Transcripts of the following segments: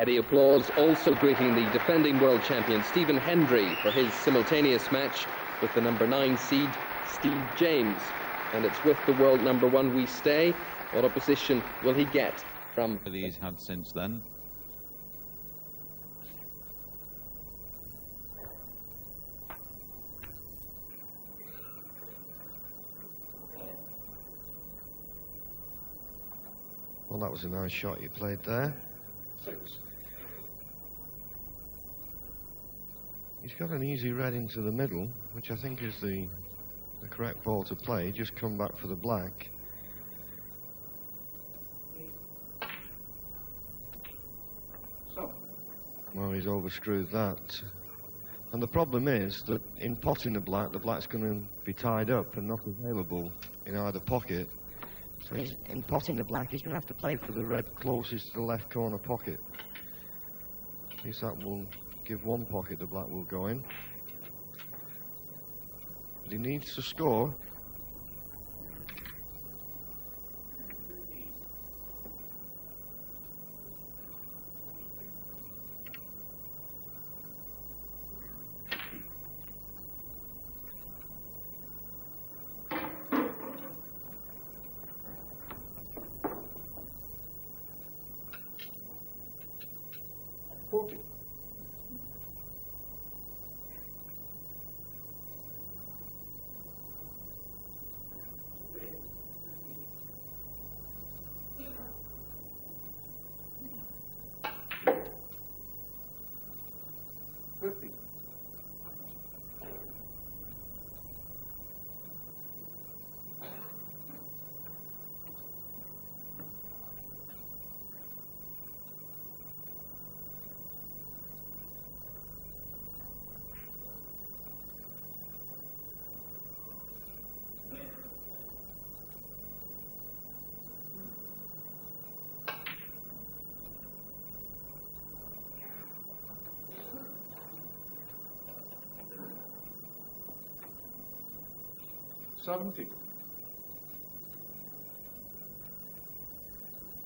Heady applause also greeting the defending world champion Stephen Hendry for his simultaneous match with the number nine seed Steve James. And it's with the world number one we stay. What opposition will he get from ...these had since then? Well, that was a nice shot you played there. Six. He's got an easy red into the middle, which I think is the, the correct ball to play. Just come back for the black. So. Well, he's overscrewed that. And the problem is that in potting the black, the black's going to be tied up and not available in either pocket. So he's, in potting the black, he's going to have to play for the red closest to the left corner pocket. At least that will give one pocket the black will go in. But he needs to score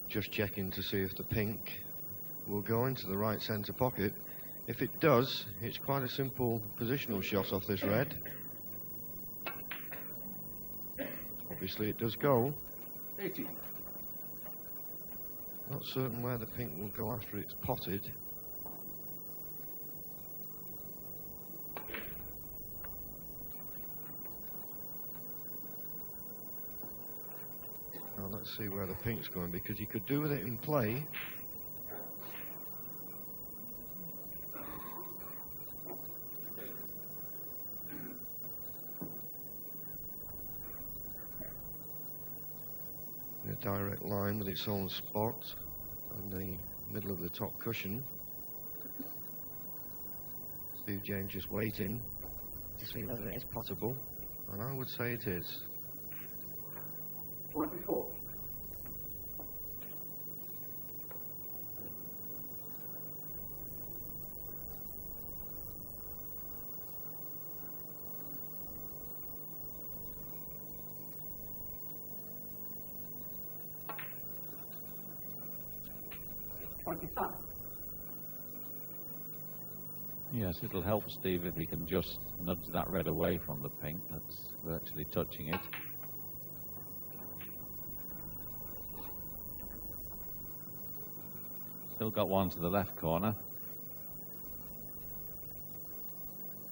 Just checking to see if the pink will go into the right centre pocket. If it does, it's quite a simple positional shot off this red. Obviously it does go. 80. Not certain where the pink will go after it's potted. Let's see where the pink's going because he could do with it in play. In A direct line with its own spot on the middle of the top cushion. Steve James just waiting to see whether it's possible, and I would say it is. Yes, it'll help Steve if he can just nudge that red away from the pink that's virtually touching it. Still got one to the left corner.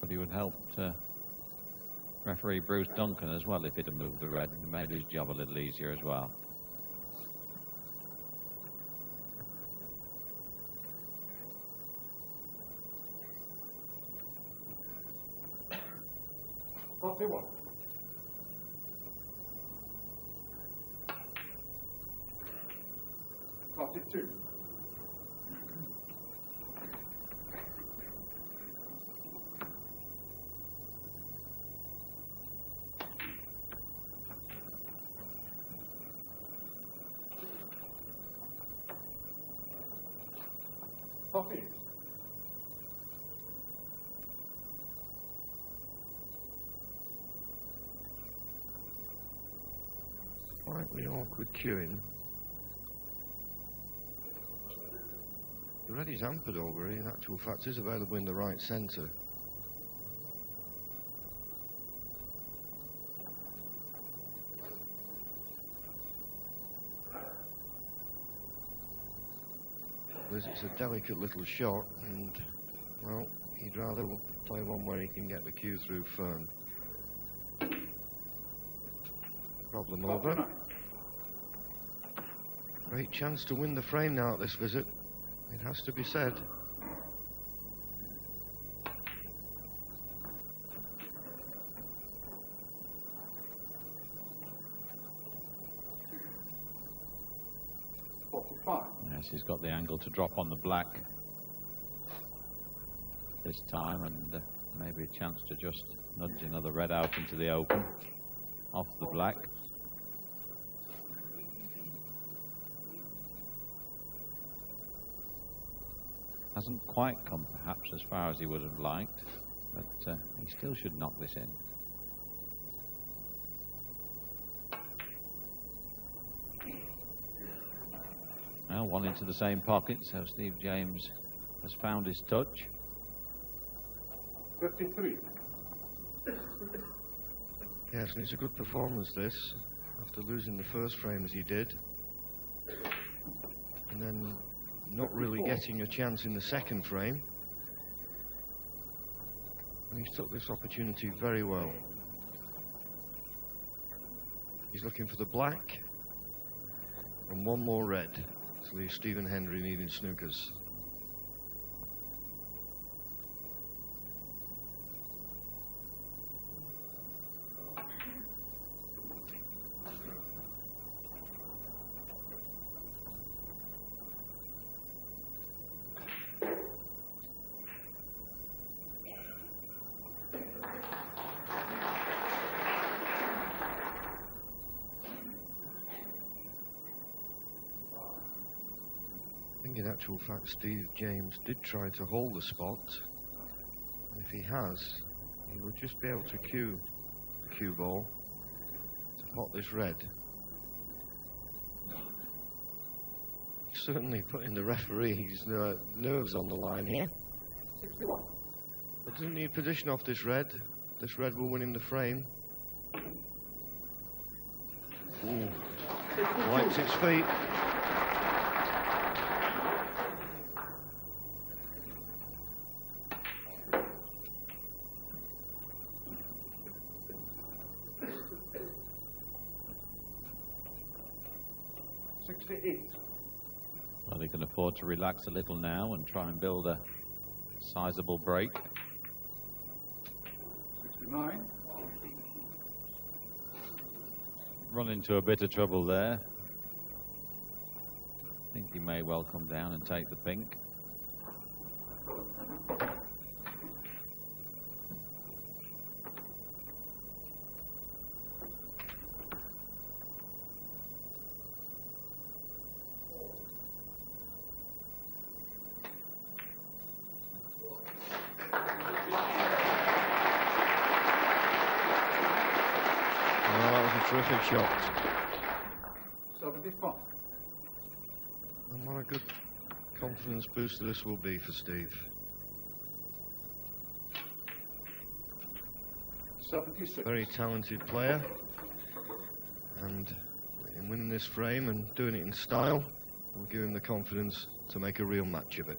But he would help uh, referee Bruce Duncan as well if he'd have moved the red. It made his job a little easier as well. placebo. Topic 2. Topic Slightly awkward cueing. The red is hampered over here. In actual fact, is available in the right centre. Because it's a delicate little shot, and, well, he'd rather play one where he can get the cue through firm. Problem over. Great chance to win the frame now at this visit. It has to be said. Yes, he's got the angle to drop on the black this time and uh, maybe a chance to just nudge another red out into the open off the black. Hasn't quite come perhaps as far as he would have liked, but uh, he still should knock this in. Now one into the same pocket, so Steve James has found his touch. 53. Yes, and it's a good performance this, after losing the first frame as he did. And then not really getting a chance in the second frame. And he's took this opportunity very well. He's looking for the black and one more red to leave Stephen Hendry needing snookers. Think in actual fact Steve James did try to hold the spot. And if he has, he will just be able to cue the cue ball to pot this red. Certainly putting the referee's nerves on the line here. 61. But doesn't need position off this red. This red will win him the frame. Ooh. Wipes its feet. Afford to relax a little now and try and build a sizable break. 69. Run into a bit of trouble there. I think he may well come down and take the pink. Terrific shot. 75. And what a good confidence booster this will be for Steve. 76. Very talented player. And in winning this frame and doing it in style will give him the confidence to make a real match of it.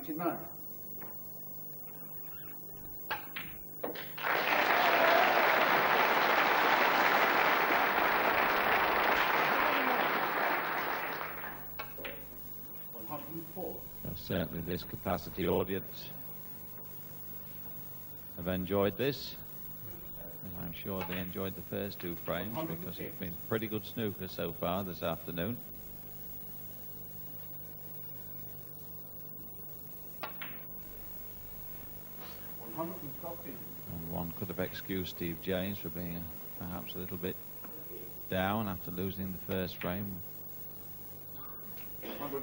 Ninety-nine. 44. Well, certainly this capacity audience have enjoyed this. And I'm sure they enjoyed the first two frames because it's been pretty good snooker so far this afternoon. One hundred and fifteen. And excused Steve James for being uh, perhaps a little bit down after losing the first frame.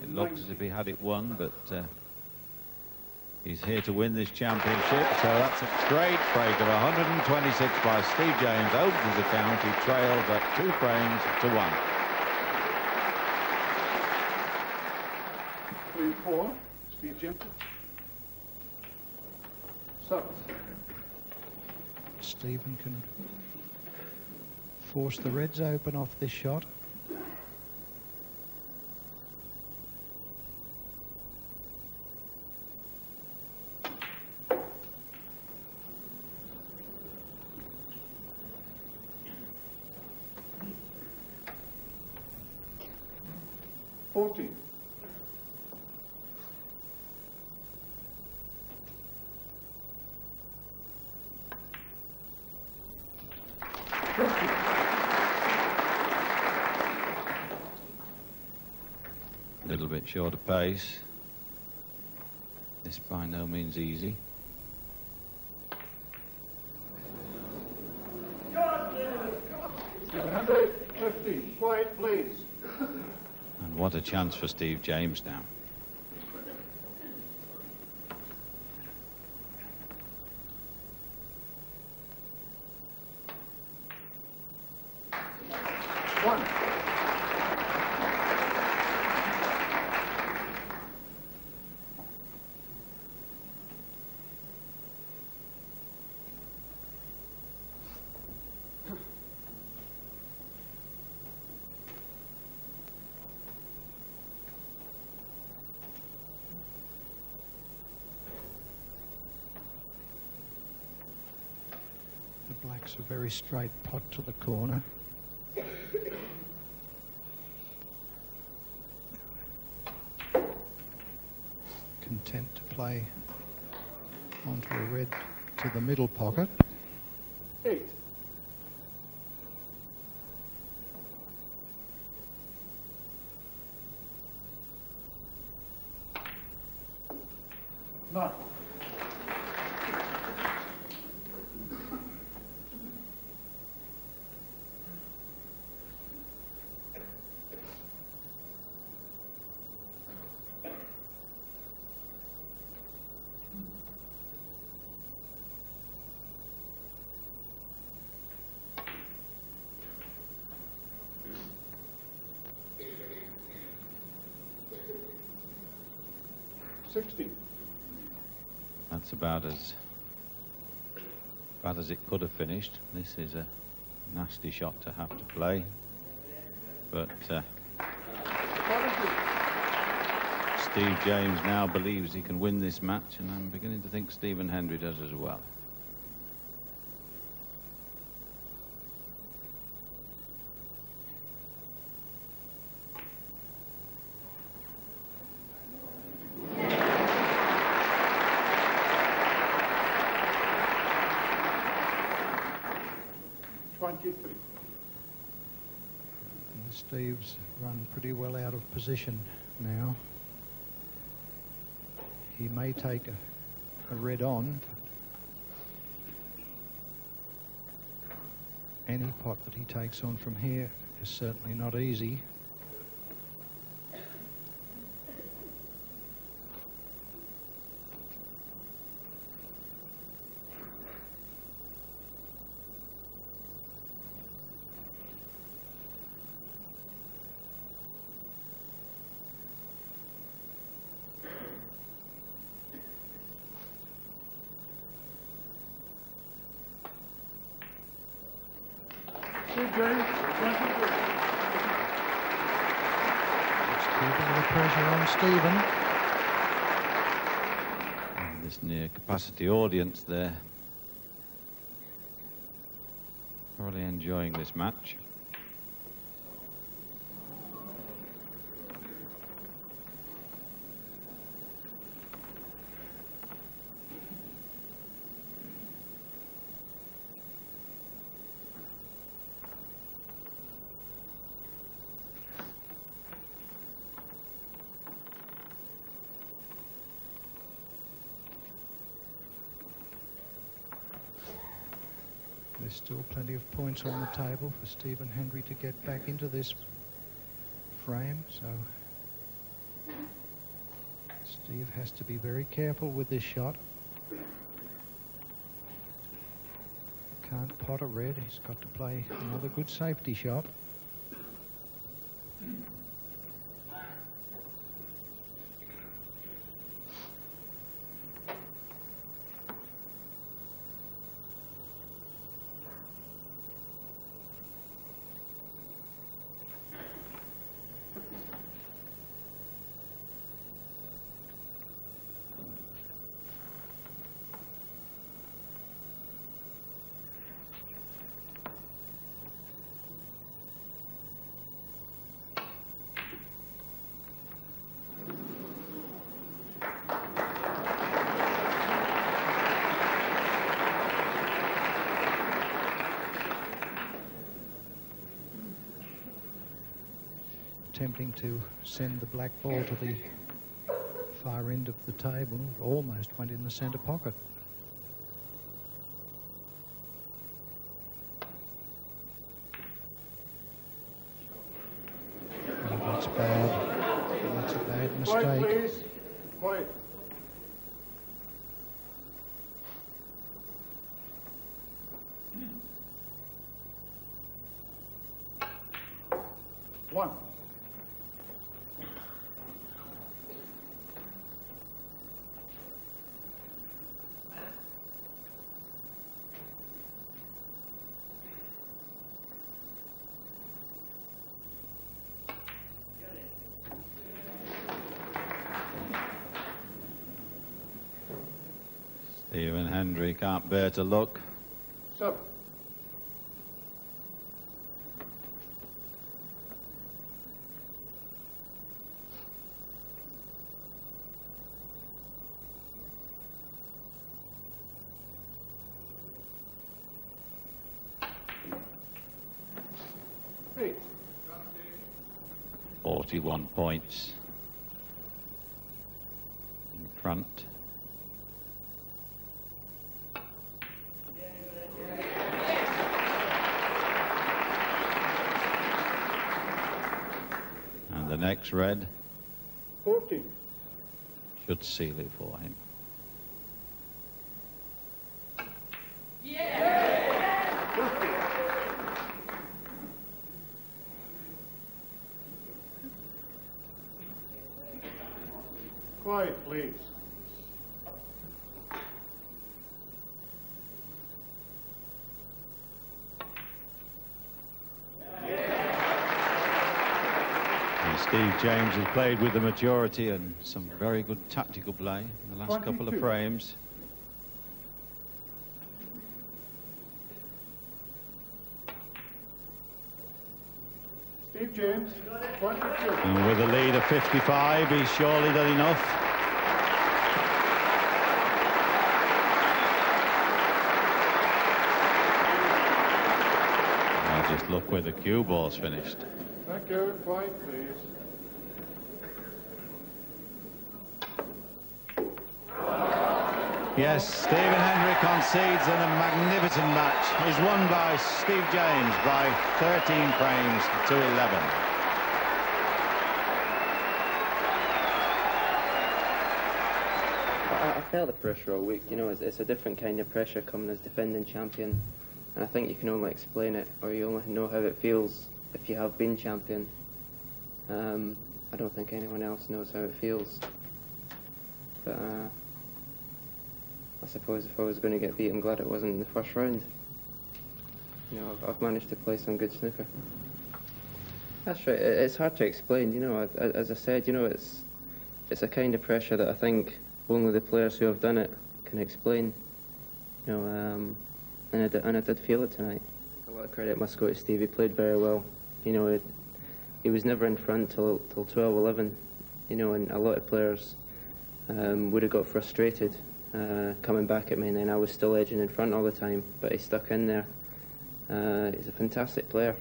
It looks as if he had it won, but uh, he's here to win this championship. So that's a great break of 126 by Steve James. Opens the count. He trails at two frames to one. Three, four. Steve James. Seven. Stephen can force the Reds open off this shot. Short of pace. This by no means easy. Stephen Quiet, please. And what a chance for Steve James now. One. A very straight pot to the corner. Content to play onto a red to the middle pocket. Eight. Nine. Sixteen. That's about as bad as it could have finished. This is a nasty shot to have to play. But uh, Steve James now believes he can win this match, and I'm beginning to think Stephen Hendry does as well. Twenty-three. And Steve's run pretty well out of position now. He may take a, a red on. Any pot that he takes on from here is certainly not easy. Steve James, twenty-three. It's keeping the pressure on Stephen. And this near capacity audience there probably enjoying this match. Still plenty of points on the table for Stephen Hendry to get back into this frame, so Steve has to be very careful with this shot. Can't pot a red, he's got to play another good safety shot. Attempting to send the black ball to the far end of the table. Almost went in the centre pocket. Oh, that's bad. That's a bad Quiet, mistake. please. Quiet. One. Stephen Hendry can't bear to look. Eight. 41 points in front. And the next red Fourteen. should seal it for him. Quiet, please. And Steve James has played with the maturity and some very good tactical play in the last couple of frames. Steve James. And with a lead of 55, he's surely done enough. Just look where the cue ball's finished. Thank you. Quiet, please. Yes, Stephen Hendry concedes and a magnificent match He's won by Steve James by 13 frames to 11. I, I felt the pressure all week. You know, it's, it's a different kind of pressure coming as defending champion, and I think you can only explain it, or you only know how it feels if you have been champion. Um, I don't think anyone else knows how it feels. But uh, I suppose if I was going to get beat, I'm glad it wasn't in the first round. You know, I've, I've managed to play some good snooker. That's right. It, it's hard to explain. You know, as I said, you know, it's it's a kind of pressure that I think only the players who have done it can explain. You know, um, and I and I did feel it tonight. Of credit must go to Steve. He played very well. You know, it, he was never in front till till 12, 11. You know, and a lot of players um, would have got frustrated uh, coming back at me, and then I was still edging in front all the time. But he stuck in there. Uh, he's a fantastic player.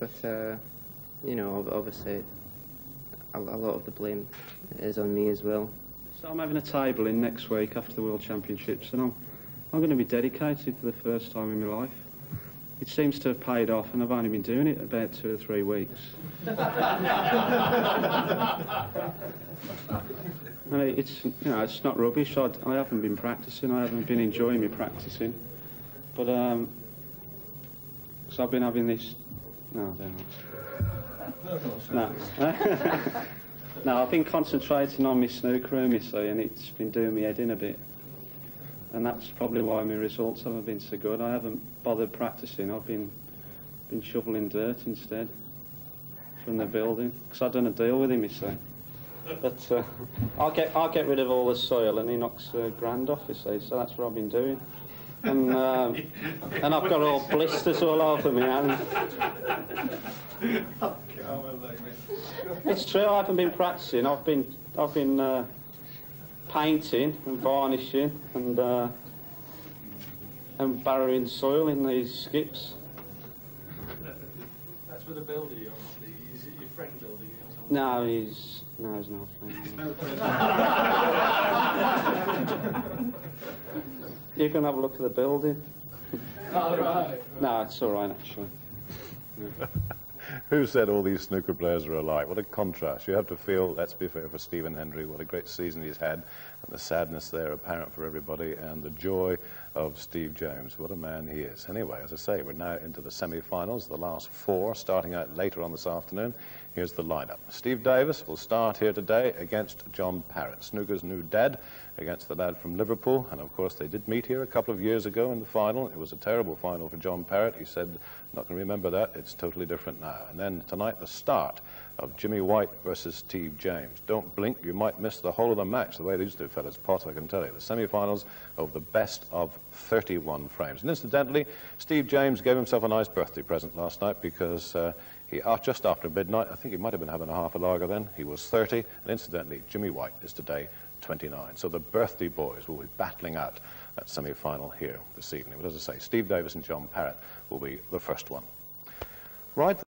But uh, you know, obviously, a, a lot of the blame is on me as well. So I'm having a table in next week after the World Championships, and I'm, I'm going to be dedicated for the first time in my life. It seems to have paid off, and I've only been doing it about two or three weeks. and it's, you know, it's not rubbish. I, I haven't been practicing. I haven't been enjoying me practicing. But, um, because I've been having this... No, not. No. no, I've been concentrating on my snooker room, you see, and it's been doing me head in a bit. And that's probably why my results haven't been so good. I haven't bothered practicing. I've been been shoveling dirt instead from the building because I've done a deal with him, you see. But uh, I'll get I'll get rid of all the soil and he knocks uh, grand off, you see. So that's what I've been doing. And um, and I've got all blisters all over me. And it's true. I haven't been practicing. I've been I've been. Uh, painting and varnishing and uh, and burying soil in these skips. That's for the builder, obviously. Is it your friend building it or something? No, he's no, he's not a friend. you can have a look at the building. Oh, right. No, it's all right actually. Who said all these snooker players are alike? What a contrast. You have to feel, let's be fair for Stephen Hendry, what a great season he's had, and the sadness there apparent for everybody, and the joy of Steve James. What a man he is. Anyway, as I say, we're now into the semi-finals, the last four, starting out later on this afternoon. Here's the lineup. Steve Davis will start here today against John Parrott, snooker's new dad, against the lad from Liverpool. And of course, they did meet here a couple of years ago in the final. It was a terrible final for John Parrott. He said, not going to remember that. It's totally different now. And then tonight, the start of Jimmy White versus Steve James. Don't blink, you might miss the whole of the match, the way these two fellas pot, I can tell you. The semi-finals of the best of 31 frames. And incidentally, Steve James gave himself a nice birthday present last night because uh, he, uh, just after midnight, I think he might have been having a half a lager then, he was 30. And incidentally, Jimmy White is today 29. So the birthday boys will be battling out that semi-final here this evening. But as I say, Steve Davis and John Parrott will be the first one. Right.